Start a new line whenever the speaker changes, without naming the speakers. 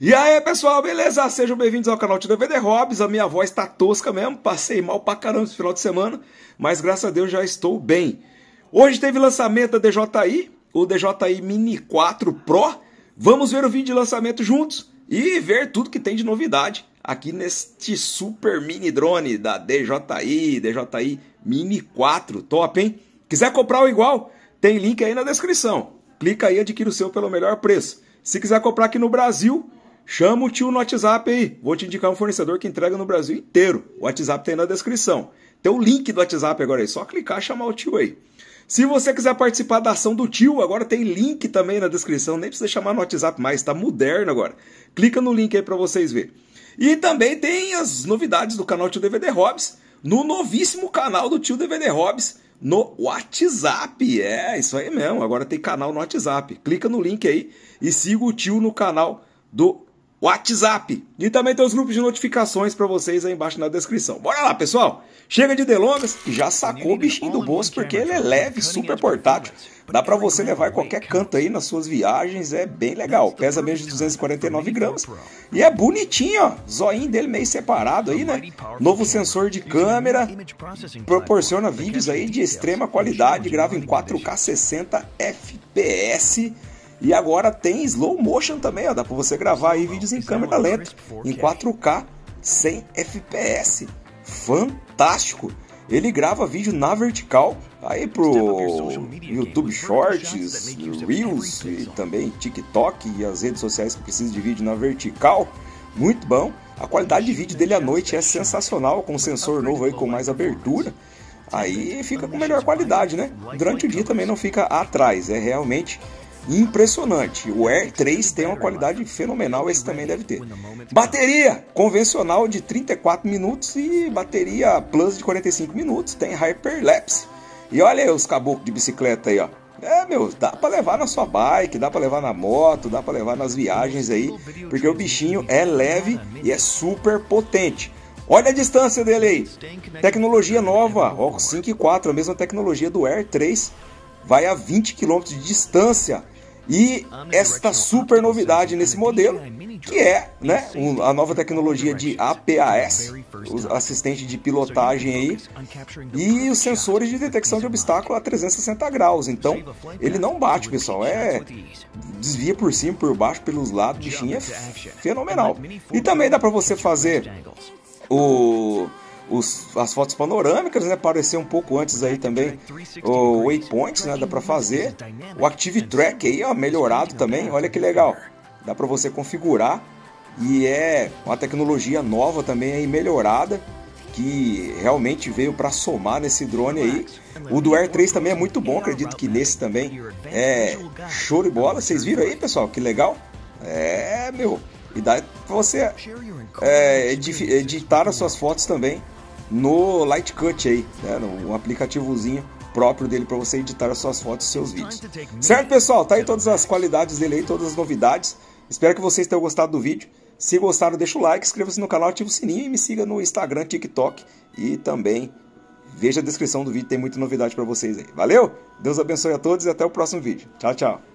E aí, pessoal, beleza? Sejam bem-vindos ao canal de DVD Hobbs. A minha voz tá tosca mesmo, passei mal pra caramba esse final de semana, mas graças a Deus já estou bem. Hoje teve lançamento da DJI, o DJI Mini 4 Pro. Vamos ver o vídeo de lançamento juntos e ver tudo que tem de novidade aqui neste super mini drone da DJI, DJI Mini 4. Top, hein? Quiser comprar o igual, tem link aí na descrição. Clica aí e adquira o seu pelo melhor preço. Se quiser comprar aqui no Brasil, Chama o tio no WhatsApp aí. Vou te indicar um fornecedor que entrega no Brasil inteiro. O WhatsApp tem na descrição. Tem o link do WhatsApp agora aí. Só clicar e chamar o tio aí. Se você quiser participar da ação do tio, agora tem link também na descrição. Nem precisa chamar no WhatsApp mais, está moderno agora. Clica no link aí para vocês verem. E também tem as novidades do canal Tio DVD Hobbs no novíssimo canal do Tio DVD Hobbs no WhatsApp. É, isso aí mesmo. Agora tem canal no WhatsApp. Clica no link aí e siga o tio no canal do WhatsApp. E também tem os grupos de notificações para vocês aí embaixo na descrição. Bora lá, pessoal! Chega de delongas, já sacou o bichinho do bolso porque ele é leve, super portátil. Dá para você levar qualquer canto aí nas suas viagens, é bem legal. Pesa menos de 249 gramas e é bonitinho, ó. Zoinho dele meio separado aí, né? Novo sensor de câmera, proporciona vídeos aí de extrema qualidade, grava em 4K 60 FPS e agora tem slow motion também, ó. Dá para você gravar aí vídeos em câmera lenta, em 4K, 100 FPS. Fantástico! Ele grava vídeo na vertical, aí pro YouTube Shorts, Reels e também TikTok e as redes sociais que precisam de vídeo na vertical. Muito bom. A qualidade de vídeo dele à noite é sensacional, com sensor novo aí com mais abertura. Aí fica com melhor qualidade, né? Durante o dia também não fica atrás, é realmente impressionante. O Air 3 tem uma qualidade fenomenal, esse também deve ter. Bateria convencional de 34 minutos e bateria Plus de 45 minutos, tem Hyperlapse. E olha aí os caboclos de bicicleta aí, ó. É, meu, dá para levar na sua bike, dá para levar na moto, dá para levar nas viagens aí, porque o bichinho é leve e é super potente. Olha a distância dele aí. Tecnologia nova, ó, 5 e 4, a mesma tecnologia do Air 3. Vai a 20 km de distância e esta super novidade nesse modelo, que é né, a nova tecnologia de APAS, o assistente de pilotagem aí, e os sensores de detecção de obstáculo a 360 graus. Então, ele não bate, pessoal, é desvia por cima, por baixo, pelos lados, bichinho é fenomenal. E também dá para você fazer o os, as fotos panorâmicas, né? Apareceu um pouco antes aí também o waypoints, né? Dá para fazer. O Active Track aí, ó, melhorado também. Olha que legal. Dá para você configurar e é uma tecnologia nova também aí melhorada que realmente veio para somar nesse drone aí. O do Air 3 também é muito bom, acredito que nesse também é show de bola. Vocês viram aí, pessoal? Que legal. É, meu, e dá para você é, editar as suas fotos também no Lightcut aí, né, um aplicativozinho próprio dele para você editar as suas fotos e seus vídeos. Certo, pessoal? Tá aí todas as qualidades dele aí, todas as novidades. Espero que vocês tenham gostado do vídeo. Se gostaram, deixa o like, inscreva-se no canal, ative o sininho e me siga no Instagram, TikTok e também veja a descrição do vídeo, tem muita novidade para vocês aí. Valeu? Deus abençoe a todos e até o próximo vídeo. Tchau, tchau.